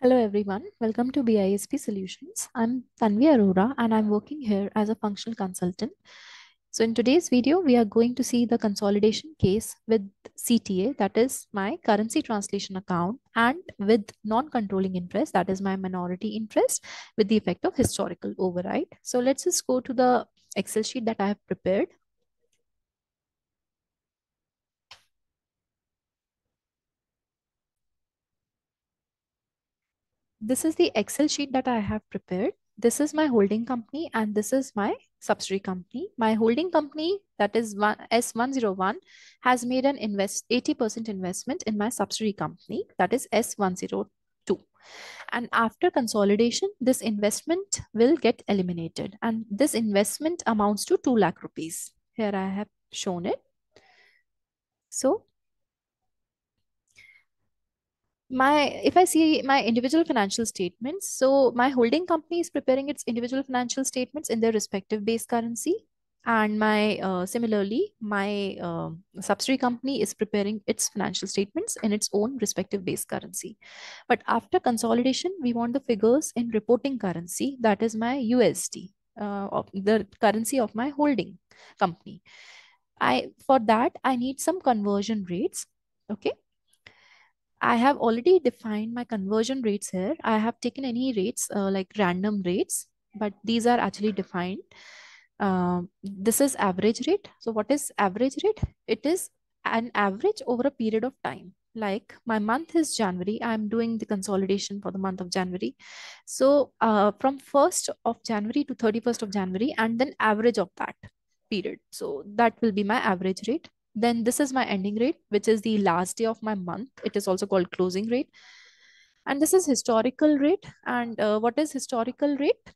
Hello everyone, welcome to BISP Solutions. I'm Tanvi Arora and I'm working here as a functional consultant. So in today's video, we are going to see the consolidation case with CTA, that is my currency translation account and with non-controlling interest, that is my minority interest with the effect of historical override. So let's just go to the Excel sheet that I have prepared. This is the Excel sheet that I have prepared. This is my holding company and this is my subsidiary company. My holding company, that is S101, has made an invest 80% investment in my subsidiary company, that is S102. And after consolidation, this investment will get eliminated. And this investment amounts to 2 lakh rupees. Here I have shown it. So my if I see my individual financial statements, so my holding company is preparing its individual financial statements in their respective base currency. And my uh, similarly, my uh, subsidiary company is preparing its financial statements in its own respective base currency. But after consolidation, we want the figures in reporting currency, that is my USD, uh, the currency of my holding company. I for that I need some conversion rates. Okay. I have already defined my conversion rates here. I have taken any rates uh, like random rates, but these are actually defined. Uh, this is average rate. So what is average rate? It is an average over a period of time. Like my month is January. I'm doing the consolidation for the month of January. So uh, from 1st of January to 31st of January and then average of that period. So that will be my average rate. Then this is my ending rate, which is the last day of my month. It is also called closing rate. And this is historical rate. And uh, what is historical rate?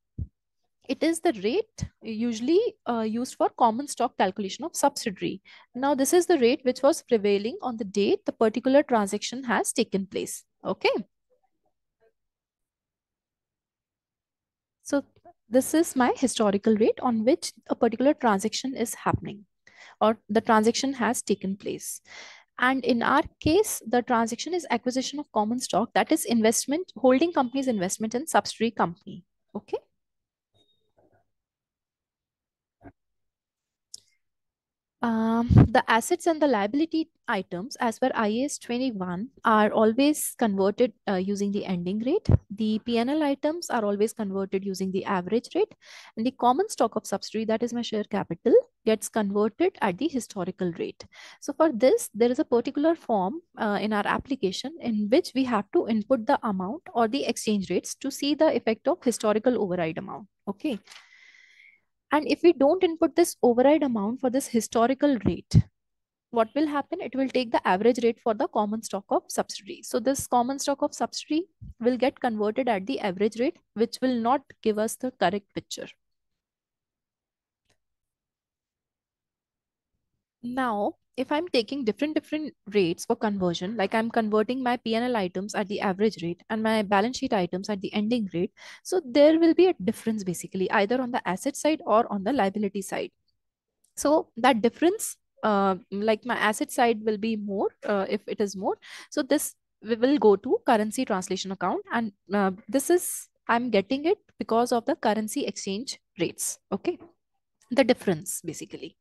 It is the rate usually uh, used for common stock calculation of subsidiary. Now, this is the rate which was prevailing on the date the particular transaction has taken place. Okay. So this is my historical rate on which a particular transaction is happening or the transaction has taken place. And in our case, the transaction is acquisition of common stock, that is investment, holding company's investment in subsidiary company. Okay. Um, the assets and the liability items as per IAS 21 are always converted uh, using the ending rate. The PNL items are always converted using the average rate. And the common stock of subsidiary, that is my share capital, gets converted at the historical rate. So for this, there is a particular form uh, in our application in which we have to input the amount or the exchange rates to see the effect of historical override amount. Okay. And if we don't input this override amount for this historical rate, what will happen? It will take the average rate for the common stock of subsidiary. So this common stock of subsidiary will get converted at the average rate, which will not give us the correct picture. Now, if I'm taking different different rates for conversion, like I'm converting my PNL items at the average rate and my balance sheet items at the ending rate, so there will be a difference basically either on the asset side or on the liability side. So that difference, uh, like my asset side will be more uh, if it is more. So this we will go to currency translation account and uh, this is I'm getting it because of the currency exchange rates. Okay, the difference basically.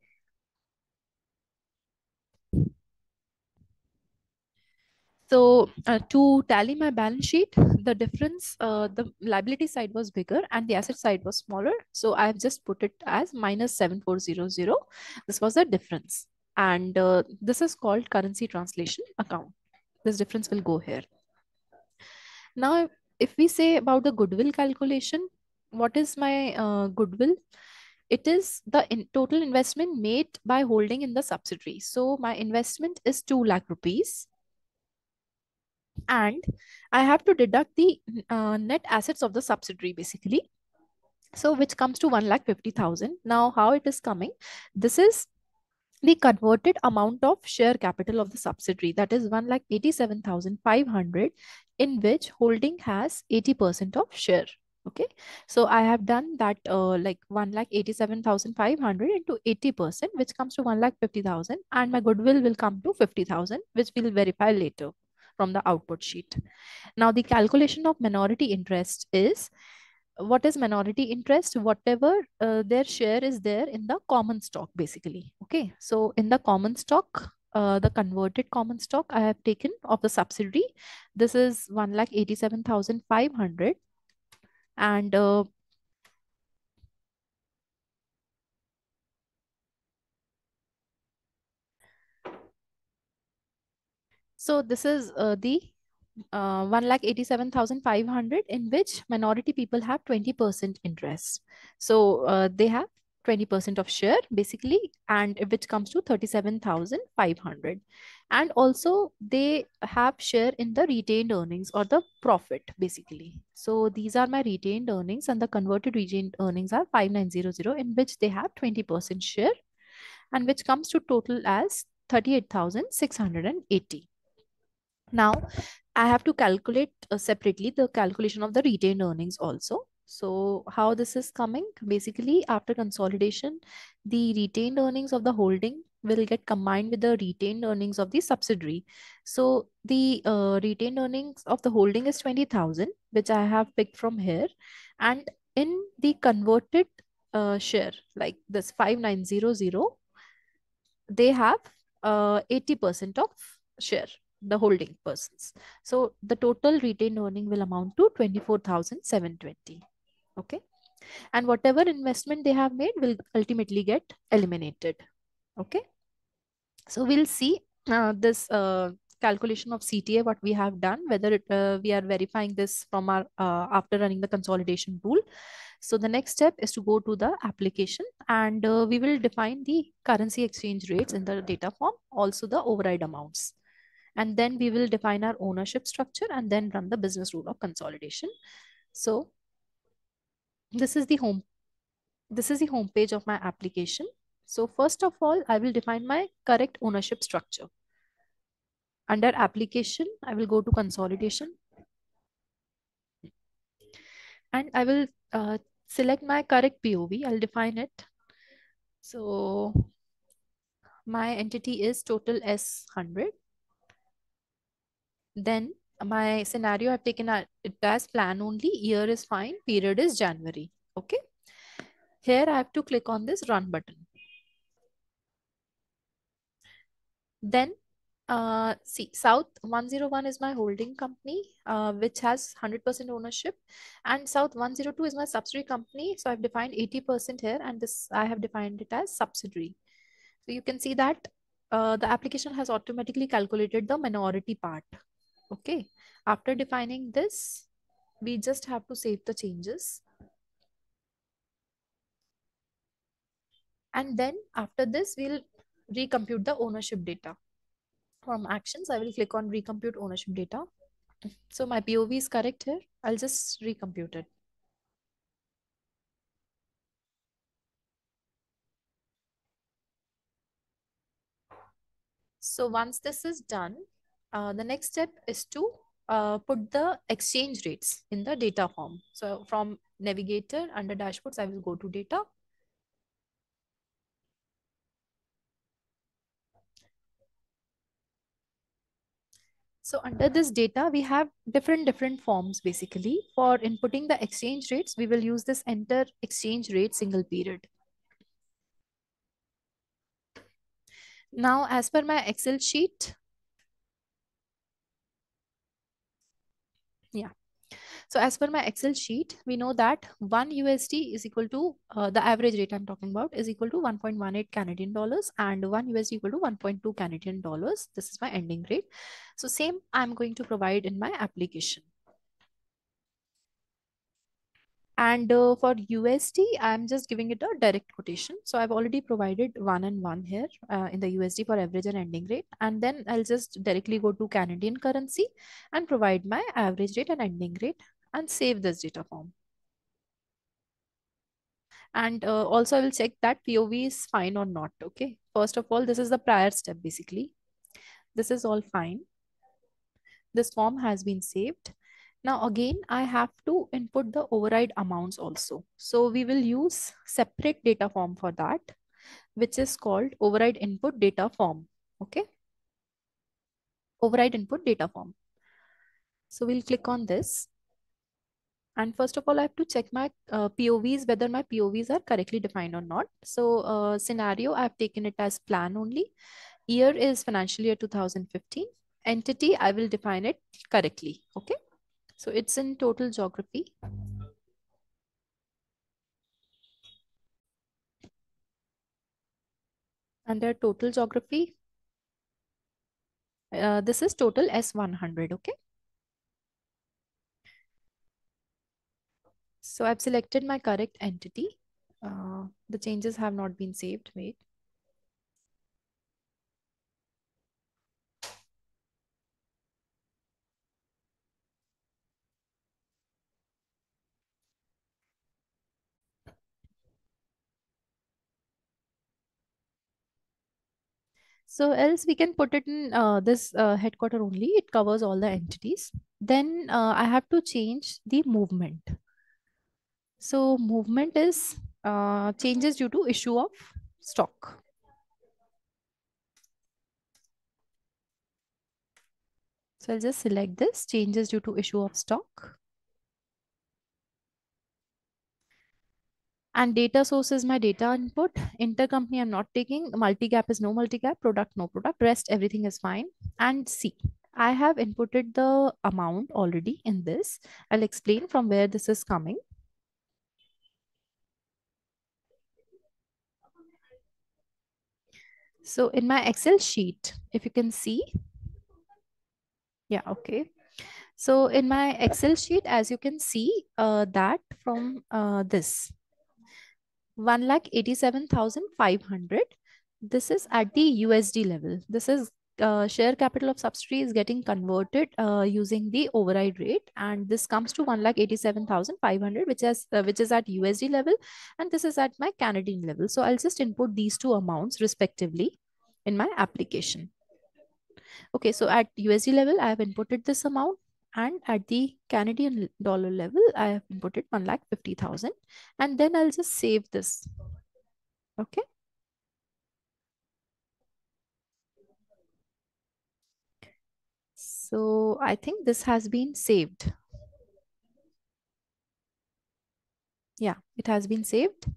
So uh, to tally my balance sheet, the difference, uh, the liability side was bigger and the asset side was smaller. So I've just put it as minus 7400. This was the difference. And uh, this is called currency translation account. This difference will go here. Now, if we say about the goodwill calculation, what is my uh, goodwill? It is the in total investment made by holding in the subsidiary. So my investment is 2 lakh rupees and I have to deduct the uh, net assets of the subsidiary basically. So which comes to 1 lakh 50,000. Now how it is coming? This is the converted amount of share capital of the subsidiary that is 1 lakh 87,500 in which holding has 80% of share. Okay, so I have done that uh, like 1 lakh 87,500 into 80%, which comes to 1 lakh 50,000 and my goodwill will come to 50,000, which we'll verify later from the output sheet. Now the calculation of minority interest is what is minority interest? Whatever uh, their share is there in the common stock basically. Okay so in the common stock uh, the converted common stock i have taken of the subsidiary this is 1 lakh 87500 and uh, so this is uh, the uh, 1 lakh 87,500 in which minority people have 20% interest. So uh, they have 20% of share basically and which comes to 37,500 and also they have share in the retained earnings or the profit basically. So these are my retained earnings and the converted retained earnings are 5900 in which they have 20% share and which comes to total as 38,680 now I have to calculate uh, separately the calculation of the retained earnings also. So how this is coming? Basically, after consolidation, the retained earnings of the holding will get combined with the retained earnings of the subsidiary. So the uh, retained earnings of the holding is 20,000, which I have picked from here. And in the converted uh, share, like this 5900, they have 80% uh, of share the holding persons. So the total retained earning will amount to 24,720. Okay. And whatever investment they have made will ultimately get eliminated. Okay. So we'll see uh, this uh, calculation of CTA, what we have done, whether it, uh, we are verifying this from our uh, after running the consolidation rule. So the next step is to go to the application and uh, we will define the currency exchange rates in the data form, also the override amounts and then we will define our ownership structure and then run the business rule of consolidation. So this is the home. This is the home page of my application. So first of all, I will define my correct ownership structure. Under application, I will go to consolidation. And I will uh, select my correct POV. I'll define it. So my entity is total S100 then my scenario I've taken it as plan only, year is fine, period is January. Okay. Here I have to click on this run button. Then uh, see, South 101 is my holding company, uh, which has 100% ownership. And South 102 is my subsidiary company. So I've defined 80% here and this I have defined it as subsidiary. So you can see that uh, the application has automatically calculated the minority part. Okay. After defining this, we just have to save the changes. And then after this, we'll recompute the ownership data. From actions, I will click on recompute ownership data. So my POV is correct here. I'll just recompute it. So once this is done, uh, the next step is to uh, put the exchange rates in the data form. So from navigator under dashboards, I will go to data. So under this data, we have different different forms basically. For inputting the exchange rates, we will use this enter exchange rate single period. Now, as per my Excel sheet, Yeah. So as per my Excel sheet, we know that 1 USD is equal to uh, the average rate I'm talking about is equal to 1.18 Canadian dollars and 1 USD equal to 1.2 Canadian dollars. This is my ending rate. So same I'm going to provide in my application. And uh, for USD, I'm just giving it a direct quotation. So I've already provided one and one here uh, in the USD for average and ending rate. And then I'll just directly go to Canadian currency and provide my average rate and ending rate and save this data form. And uh, also I will check that POV is fine or not. Okay. First of all, this is the prior step basically. This is all fine. This form has been saved. Now again, I have to input the override amounts also. So we will use separate data form for that, which is called override input data form. Okay. Override input data form. So we'll click on this. And first of all, I have to check my uh, POVs, whether my POVs are correctly defined or not. So uh, scenario, I've taken it as plan only. Year is financial year 2015. Entity, I will define it correctly. Okay. So it's in total geography. Under total geography, uh, this is total S100. Okay. So I've selected my correct entity. Uh, the changes have not been saved. Wait. So else we can put it in uh, this uh, headquarter only. It covers all the entities. Then uh, I have to change the movement. So movement is uh, changes due to issue of stock. So I'll just select this changes due to issue of stock. And data source is my data input. Intercompany I'm not taking. Multi-GAAP is no multi-GAAP. Product, no product. Rest, everything is fine. And C. I have inputted the amount already in this. I'll explain from where this is coming. So in my Excel sheet, if you can see, yeah, okay. So in my Excel sheet, as you can see uh, that from uh, this, one lakh eighty-seven thousand five hundred. This is at the USD level. This is uh, share capital of subsidiary is getting converted uh, using the override rate and this comes to 1,87,500 which is uh, which is at USD level and this is at my Canadian level. So I'll just input these two amounts respectively in my application. Okay, so at USD level, I have inputted this amount and at the Canadian dollar level, I have inputted 1,50,000 and then I'll just save this. Okay. So I think this has been saved. Yeah, it has been saved.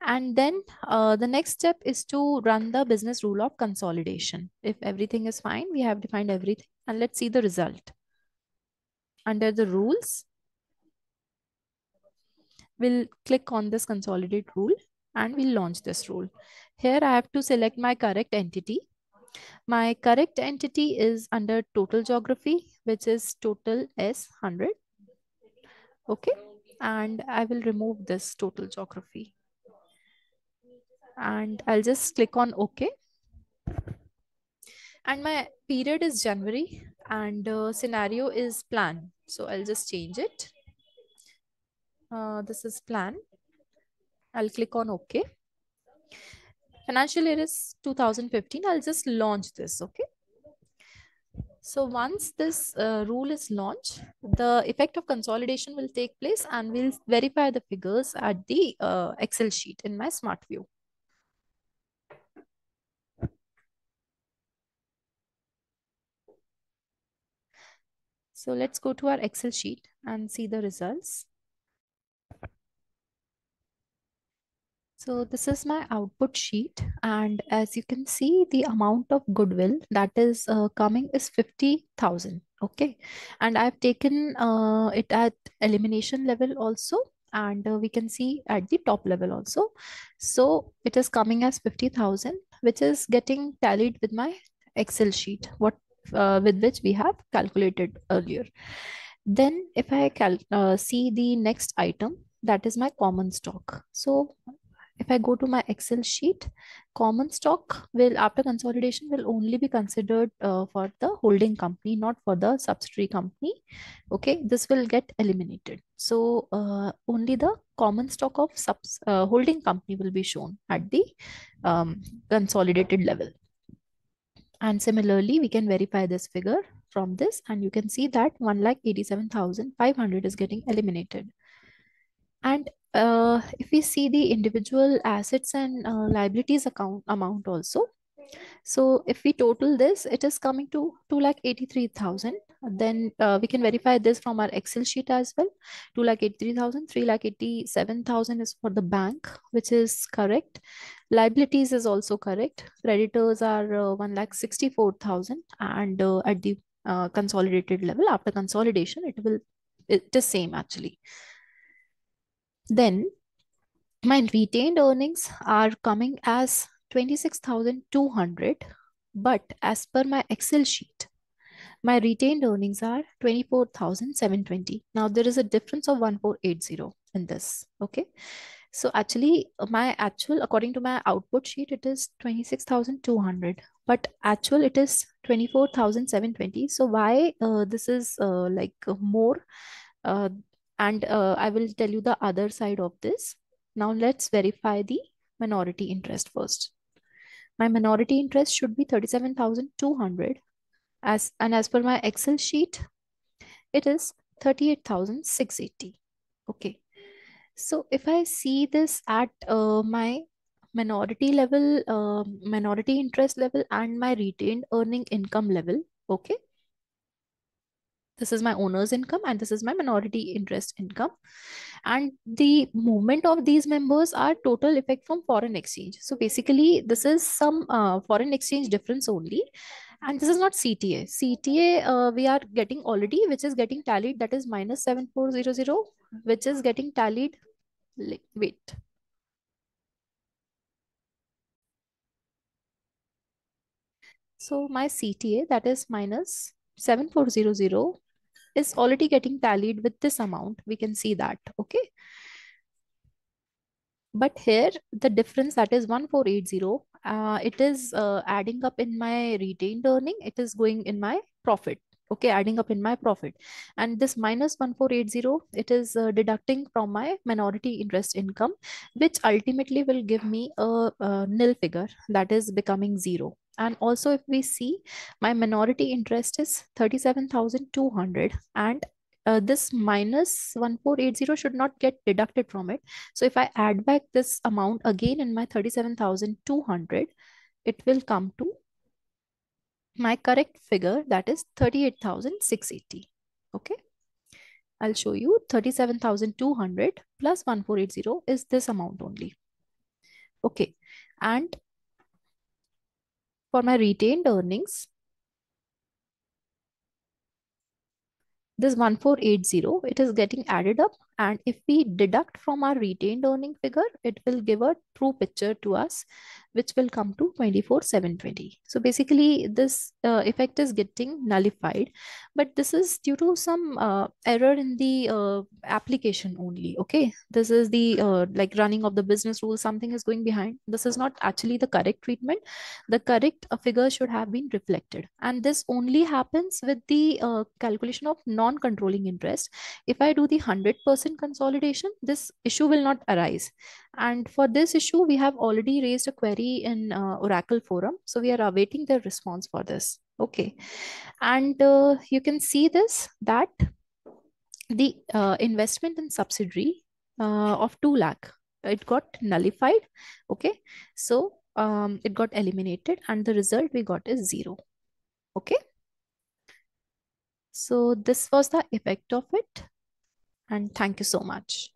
And then uh, the next step is to run the business rule of consolidation. If everything is fine, we have defined everything and let's see the result. Under the rules, we'll click on this consolidate rule and we'll launch this rule. Here I have to select my correct entity. My correct entity is under total geography, which is total S100. Okay. And I will remove this total geography and I'll just click on OK. And my period is January and uh, scenario is plan. So I'll just change it. Uh, this is plan. I'll click on OK. Financial year is 2015. I'll just launch this. Okay. So once this uh, rule is launched, the effect of consolidation will take place and we'll verify the figures at the uh, Excel sheet in my smart view. So let's go to our Excel sheet and see the results. So this is my output sheet and as you can see the amount of goodwill that is uh, coming is 50,000 okay and I've taken uh, it at elimination level also and uh, we can see at the top level also so it is coming as 50,000 which is getting tallied with my Excel sheet what uh, with which we have calculated earlier. Then if I uh, see the next item, that is my common stock. So if I go to my Excel sheet, common stock will after consolidation will only be considered uh, for the holding company, not for the subsidiary company. Okay, this will get eliminated. So uh, only the common stock of subs, uh, holding company will be shown at the um, consolidated level. And similarly, we can verify this figure from this and you can see that 1,87,500 is getting eliminated. And uh, if we see the individual assets and uh, liabilities account amount also, so if we total this, it is coming to 2,83,000 then uh, we can verify this from our excel sheet as well. 2 lakh 83000 3 lakh 87000 is for the bank which is correct. Liabilities is also correct. Creditors are uh, 1 lakh 64000 and uh, at the uh, consolidated level after consolidation it will it is same actually then my retained earnings are coming as 26200 but as per my excel sheet my retained earnings are 24,720. Now there is a difference of 1480 in this. Okay. So actually my actual, according to my output sheet, it is 26,200, but actual it is 24,720. So why uh, this is uh, like more uh, and uh, I will tell you the other side of this. Now let's verify the minority interest first. My minority interest should be 37,200 as and as per my excel sheet it is 38680 okay so if i see this at uh, my minority level uh, minority interest level and my retained earning income level okay this is my owner's income and this is my minority interest income and the movement of these members are total effect from foreign exchange so basically this is some uh, foreign exchange difference only and this is not CTA. CTA uh, we are getting already, which is getting tallied, that is minus 7400, which is getting tallied, wait. So my CTA, that is minus 7400, is already getting tallied with this amount. We can see that, okay? But here, the difference that is 1480, uh, it is uh, adding up in my retained earning. It is going in my profit. Okay, adding up in my profit. And this minus 1480, it is uh, deducting from my minority interest income, which ultimately will give me a, a nil figure that is becoming zero. And also if we see my minority interest is 37,200 and uh, this minus 1480 should not get deducted from it. So if I add back this amount again in my 37,200, it will come to my correct figure that is 38,680. Okay. I'll show you 37,200 plus 1480 is this amount only. Okay. And for my retained earnings, this 1480 it is getting added up and if we deduct from our retained earning figure it will give a true picture to us which will come to 24 720 so basically this uh, effect is getting nullified but this is due to some uh, error in the uh, application only okay? This is the uh, like running of the business rule something is going behind. This is not actually the correct treatment. The correct uh, figure should have been reflected. And this only happens with the uh, calculation of non-controlling interest. If i do the 100% consolidation this issue will not arise and for this issue, we have already raised a query in uh, Oracle forum. So we are awaiting the response for this. Okay. And uh, you can see this, that the uh, investment in subsidiary uh, of 2 lakh, it got nullified. Okay. So um, it got eliminated and the result we got is zero. Okay. So this was the effect of it. And thank you so much.